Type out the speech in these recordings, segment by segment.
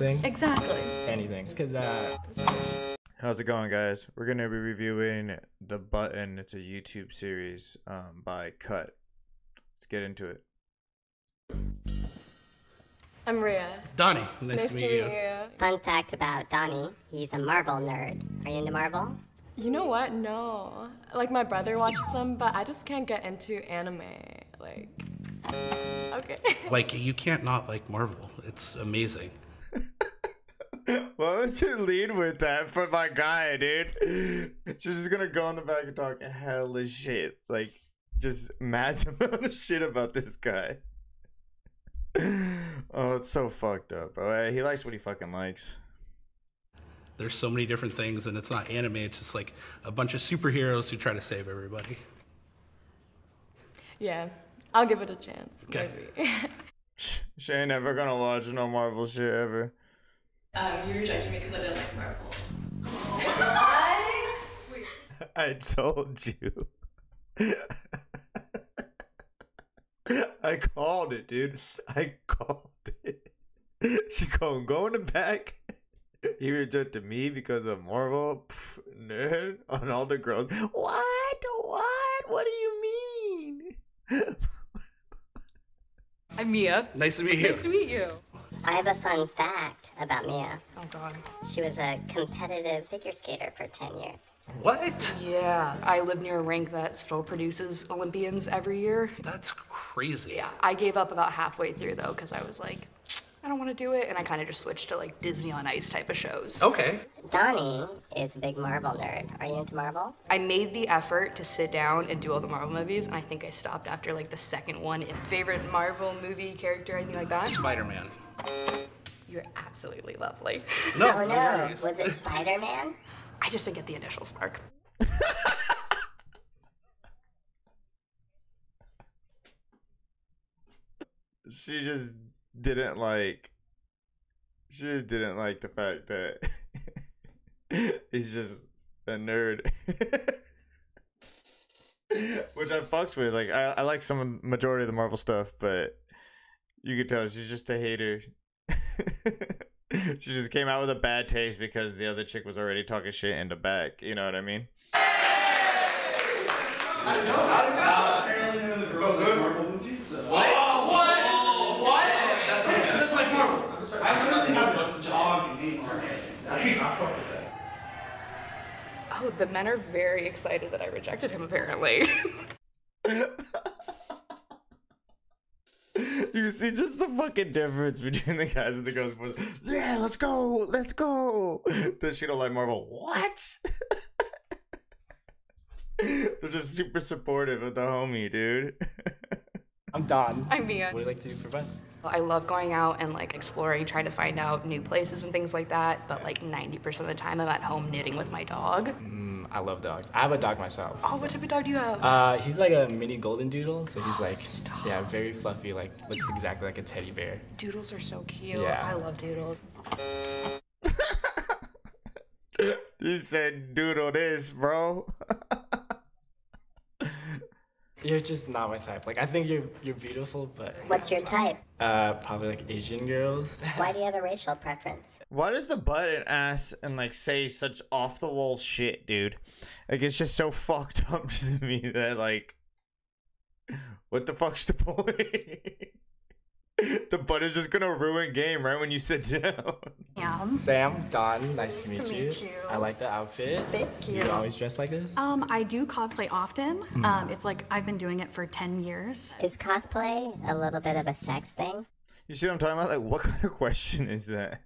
thing. Exactly. Anything. Because uh, How's it going, guys? We're gonna be reviewing the button. It's a YouTube series um, by Cut. Let's get into it. I'm Rhea. Donnie, nice, Nice to meet you. Fun fact about Donnie, he's a Marvel nerd. Are you into Marvel? You know what? No. Like my brother watches them, but I just can't get into anime. Like, okay. Like, you can't not like Marvel. It's amazing. What would you lead with that for my guy, dude? She's just gonna go in the back and talk hella shit, like just mad amount of shit about this guy. Oh, it's so fucked up. bro. He likes what he fucking likes. There's so many different things, and it's not anime. It's just like a bunch of superheroes who try to save everybody. Yeah, I'll give it a chance. Okay. Maybe. She ain't never gonna watch no Marvel shit ever. Um, you rejected me because I didn't like Marvel. I told you. I called it, dude. I called it. She going go in back. He rejected me because of Marvel. Pff, nerd on all the girls. What? What? What do you mean? I'm Mia. Nice to meet you. Nice to meet you. I have a fun fact about Mia. Oh god. She was a competitive figure skater for 10 years. What? Yeah, I live near a rink that still produces Olympians every year. That's crazy. Yeah, I gave up about halfway through though because I was like, I don't want to do it, and I kind of just switched to like Disney on Ice type of shows. Okay. Donnie is a big Marvel nerd. Are you into Marvel? I made the effort to sit down and do all the Marvel movies, and I think I stopped after like the second one. Favorite Marvel movie character, anything like that? Spider Man. You're absolutely lovely. No, Oh no no, was it Spider Man? I just didn't get the initial spark. She just didn't like. She just didn't like the fact that he's just a nerd. Which I fucks with. Like I, I like some majority of the Marvel stuff, but you could tell she's just a hater. she just came out with a bad taste because the other chick was already talking shit in the back. You know what I mean? Oh, the men are very excited that I rejected him apparently. You see just the fucking difference between the guys and the girls. Yeah, let's go, let's go. Then she don't like Marvel. What? They're just super supportive of the homie, dude. I'm Don. I'm Mia. What do you like to do for fun? I love going out and like exploring, trying to find out new places and things like that. But like 90% of the time, I'm at home knitting with my dog. Mm, I love dogs. I have a dog myself. Oh, what type of dog do you have? Uh, he's like a mini golden doodle, so he's like, yeah, very fluffy, like looks exactly like a teddy bear. Doodles are so cute. Yeah. I love doodles. you said doodle this, bro. You're just not my type. Like I think you're you're beautiful, but What's your type? uh, probably like Asian girls. Why do you have a racial preference? Why does the butt and ass and like say such off the wall shit, dude? Like it's just so fucked up to me that like, what the fuck's the point? the butt is just gonna ruin game right when you sit down. Am. Sam, Don, nice, to, meet, to you. meet you. I like the outfit. Thank Do you. you always dress like this? Um, I do cosplay often. Um, it's like I've been doing it for 10 years. Is cosplay a little bit of a sex thing? You see what I'm talking about? Like, what kind of question is that?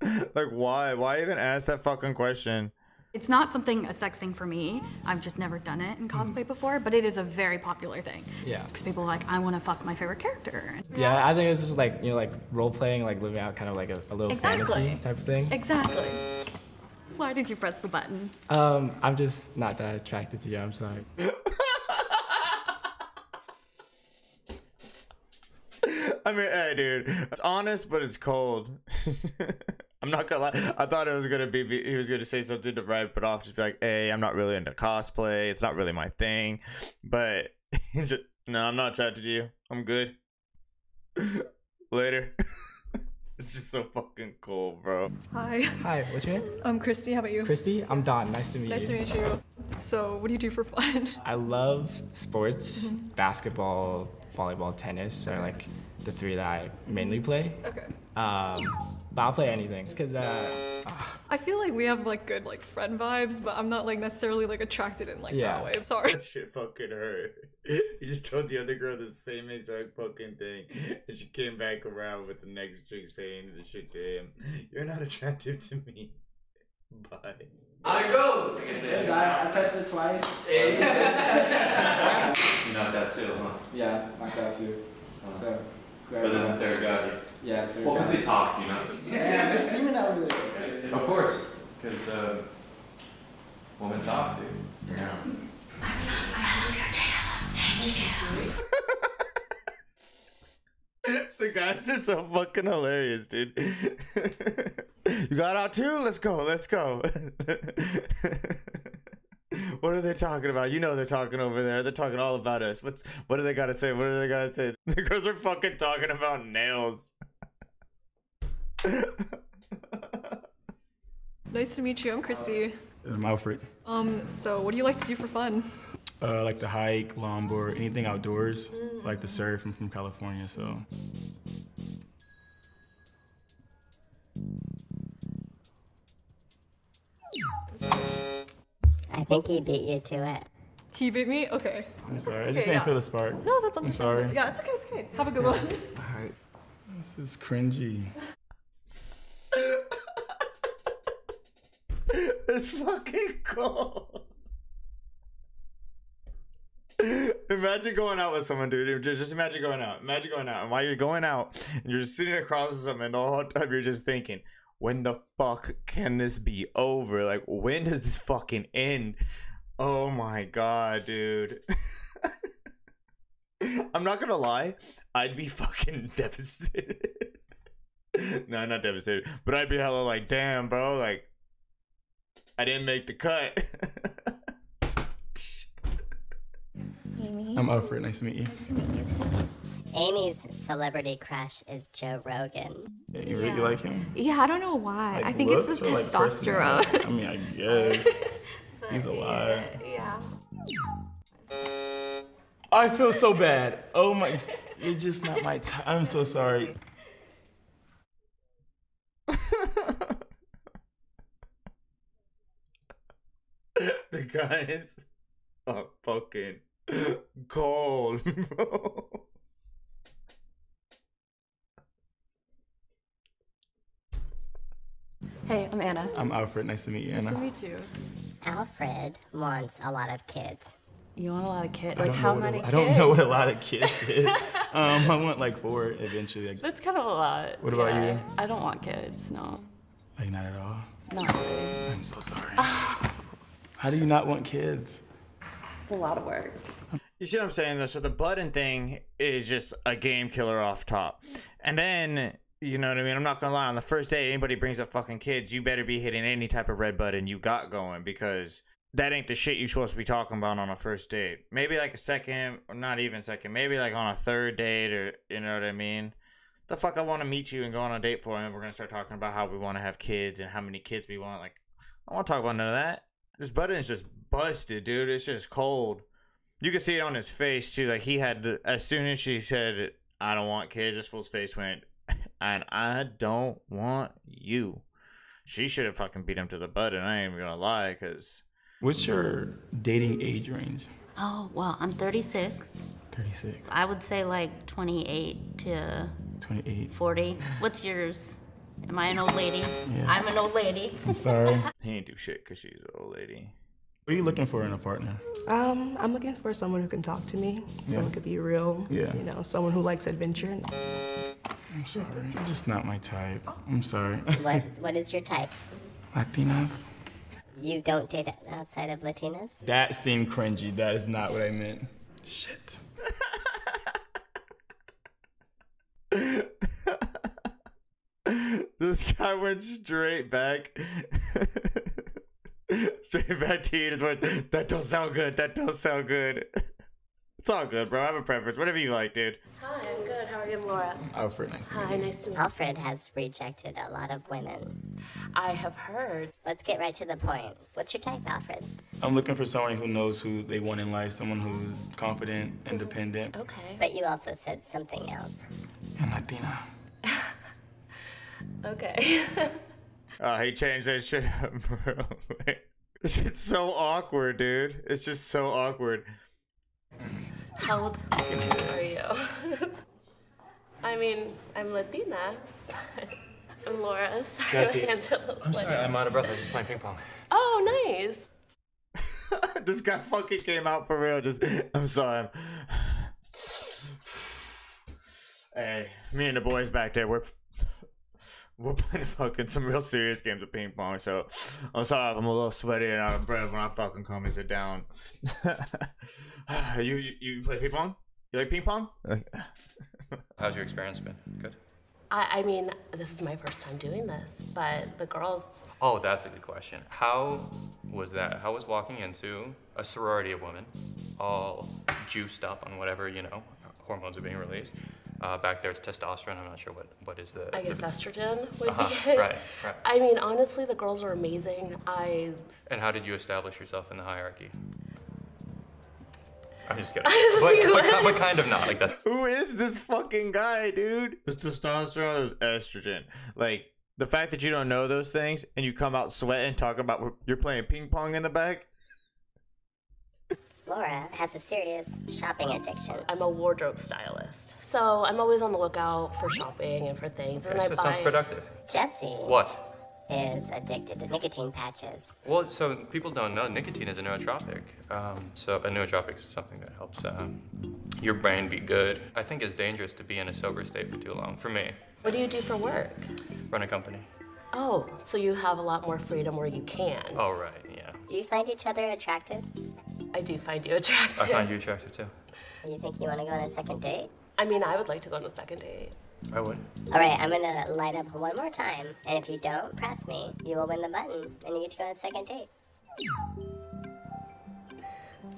like, why? Why even ask that fucking question? It's not something a sex thing for me. I've just never done it in cosplay before, but it is a very popular thing. Yeah. Because people are like, I want to fuck my favorite character. Yeah, I think it's just like you know, like role playing, like living out kind of like a, a little Exactly. fantasy type of thing. Exactly. Why did you press the button? Um, I'm just not that attracted to you. I'm sorry. I mean, hey, dude, it's honest, but it's cold. I'm not gonna lie. I thought it was gonna be he was gonna say something to write it off, just be like, "Hey, I'm not really into cosplay. It's not really my thing." But just, no, I'm not attracted to you. I'm good. Later. It's just so fucking cool, bro. Hi, Hi, what's your name? I'm Christy. How about you? Christy. I'm Don. Nice to meet Nice you. Nice to meet you. So, what do you do for fun? I love sports. Basketball, volleyball, tennis are like the three that I mainly play. Okay. Um, but I'll play anything because uh, I feel like we have like good like friend vibes, but I'm not like necessarily like attracted in like Yeah. that way. Sorry. That shit fucking hurt. You just told the other girl the same exact fucking thing, and she came back around with the next chick saying the shit to him. You're not attractive to me. Bye. I go. I, I pressed it twice. You knocked out too, huh? Yeah, knocked out two. So, But then the third got you. yeah, third Well, because they talk, you know? Yeah, they're steaming over there. Of course. Because, uh, women talk, dude. Yeah. The guys are so fucking hilarious, dude. you got out too? Let's go, let's go. what are they talking about? You know they're talking over there. They're talking all about us. What's what do they gotta say? What do they gotta say? The girls are fucking talking about nails. Nice to meet you. I'm Christy. I'm Alfred. Um, so what do you like to do for fun? Uh, like to hike, longboard, anything outdoors. Like to surf. I'm from California, so he beat you to it. He beat me. Okay. I'm sorry. I just okay, didn't yeah. feel the spark. No, that's okay. I'm sorry. Yeah, it's okay. It's okay. Have a good one. Alright. This is cringy. it's fucking cool. Imagine going out with someone, dude. Just, just imagine going out. Imagine going out, and while you're going out, and you're just sitting across from someone, and the whole time you're just thinking, "When the fuck can this be over? Like, when does this fucking end?" Oh my god, dude. I'm not gonna lie, I'd be fucking devastated. no, not devastated, but I'd be hella like, "Damn, bro, like." I didn't make the cut. I'm Alfred. Nice to meet you. Amy's celebrity crush is Joe Rogan. Yeah, you really like him? Yeah, I don't know why. Like I think it's the looks or, like, testosterone. I mean, I guess. He's alive. yeah. I feel so bad. Oh my. You're just not my time. I'm so sorry. the guys are fucking cold, bro. Hey, I'm Anna. I'm Alfred. Nice to meet you, Nice to Anna. meet you. Alfred wants a lot of kids. You want a lot of kids? Like how know a- many I don't know what a lot of kids is. um, I want like four eventually. Like, That's kind of a lot. What about yeah. you? I don't want kids. No. like not at all. Not really. I'm so sorry. How do you not want kids? It's a lot of work. You see what I'm saying though? So the button thing is just a game killer off top. And then, you know what I mean? I'm not gonna lie, on the first date, anybody brings up fucking kids, you better be hitting any type of red button you got going because that ain't the shit you're supposed to be talking about on a first date. Maybe like a second, or not even second, maybe like on a third date or you know what I mean? The fuck I wanna meet you and go on a date for and we're gonna start talking about how we wanna have kids and how many kids we want. Like, I wanna talk about none of that. This button is just busted, dude. It's just cold. You could see it on his face too. Like he had, as soon as she said, "I don't want kids," this fool's face went, "And I don't want you." She should have fucking beat him to the button. I ain't even gonna lie, cause What's your dating age range? Oh, well, I'm 36. 36, I would say like 28 to 28. 40. What's yours? Am I an old lady? Yes. I'm an old lady. I'm sorry. he ain't do shit cause she's an old lady. What are you looking for in a partner? Um, I'm looking for someone who can talk to me. Yeah. Someone could be real. Yeah. You know, someone who likes adventure. I'm sorry. You're just not my type. I'm sorry. What What is your type? Latinas? You don't date outside of Latinas? That seemed cringy. That is not what I meant. Shit. this guy went straight back. straight back to you. Just went, that don't sound good. That don't sound good. It's all good, bro. I have a preference. Whatever you like, dude. Hi, I'm good. How are Sorry, I'm Laura. Alfred, nice to meet Hi, nice to meet you. Alfred has rejected a lot of women. I have heard. Let's get right to the point. What's your type, Alfred? I'm looking for someone who knows who they want in life, someone who's confident, mm-hmm. independent. Okay. But you also said something else. And Latina. Okay. Oh, he changed that shit up, bro. This shit's so awkward, dude. It's just so awkward. How old are you? I mean, I'm Latina. but I'm Laura. Sorry, Jesse, my hands are a little I'm sweaty. sorry, I'm out of breath. I was just playing ping pong. Oh, nice. this guy fucking came out for real. Just, I'm sorry. Hey, me and the boys back there, we're we're playing fucking some real serious games of ping pong. So I'm sorry if I'm a little sweaty and out of breath when I fucking come and sit down. you, you you play ping pong? You like ping pong? How's your experience been? Good. I, I mean, this is my first time doing this, but the girls, Oh, that's a good question. How was that? How was walking into a sorority of women, all juiced up on whatever you know hormones are being released? Uh, back there, it's testosterone. I'm not sure what what is the. I guess the- estrogen would Uh-huh, be it. right, right. I mean, honestly, the girls are amazing. I And how did you establish yourself in the hierarchy? I'm just kidding. Honestly, but, but, what? but kind of not. Like that's Who is this fucking guy, dude? It's testosterone, it's estrogen. Like the fact that you don't know those things and you come out sweating talking about you're playing ping pong in the back. Laura has a serious shopping addiction. I'm a wardrobe stylist, so I'm always on the lookout for shopping and for things. And Okay, I it buy. sounds productive. Jesse What? Is addicted to nicotine patches. Well, so people don't know nicotine is a nootropic. Um, so a nootropic is something that helps um, your brain be good. I think it's dangerous to be in a sober state for too long. For me, What do you do for work? run a company. Oh, so you have a lot more freedom where you can. Oh right, yeah. Do you find each other attractive? I do find you attractive. I find you attractive too. You think you want to go on a second date? I mean, I would like to go on a second date. I would. All right, I'm gonna light up one more time, and if you don't press me, you will win the button, and you get to go on a second date.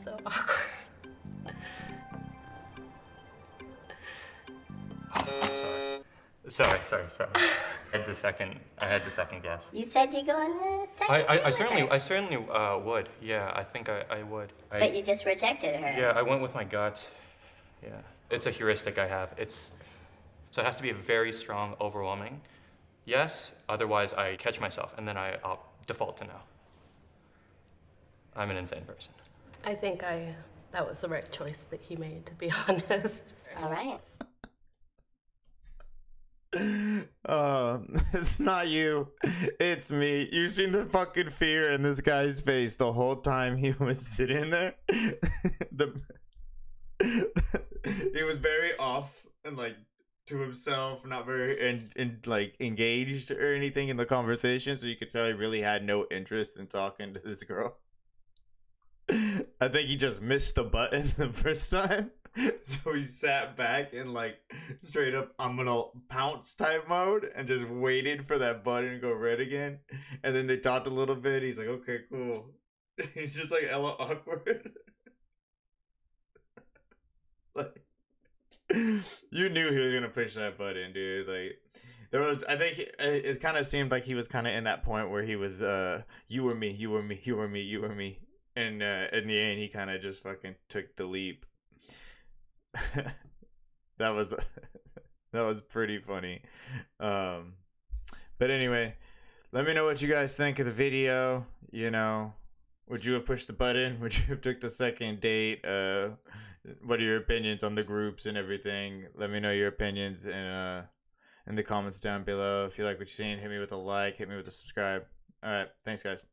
So awkward. Sorry, sorry, sorry. I had the second. I had the second guess. You said you go on a second I, date I, I certainly, her, I certainly uh, would. Yeah, I think I, I would. I, but you just rejected her. Yeah, I went with my gut. Yeah, it's a heuristic I have. It's so it has to be a very strong, overwhelming. Yes, otherwise I catch myself and then I I'll default to no. I'm an insane person. I think I that was the right choice that he made, to be honest. All right. Um, it's not you. It's me. You seen the fucking fear in this guy's face the whole time he was sitting there. the he was very off and like to himself, not very and and like engaged or anything in the conversation. So you could tell he really had no interest in talking to this girl. I think he just missed the button the first time. So he sat back in like straight up I'm gonna pounce type mode and just waited for that button to go red again. And then they talked a little bit. He's like, okay, cool. He's just like hella awkward. like you knew he was gonna push that button, dude. Like there was, I think it, it kind of seemed like he was kind of in that point where he was, uh, you were me, you were me, you were me, you were me, and uh, in the end, he kind of just fucking took the leap. that was that was pretty funny. Um, but anyway, let me know what you guys think of the video. You know, would you have pushed the button? Would you have took the second date? Uh, what are your opinions on the groups and everything? Let me know your opinions in uh in the comments down below. If you like what you're seeing, hit me with a like, hit me with a subscribe. All right, thanks guys.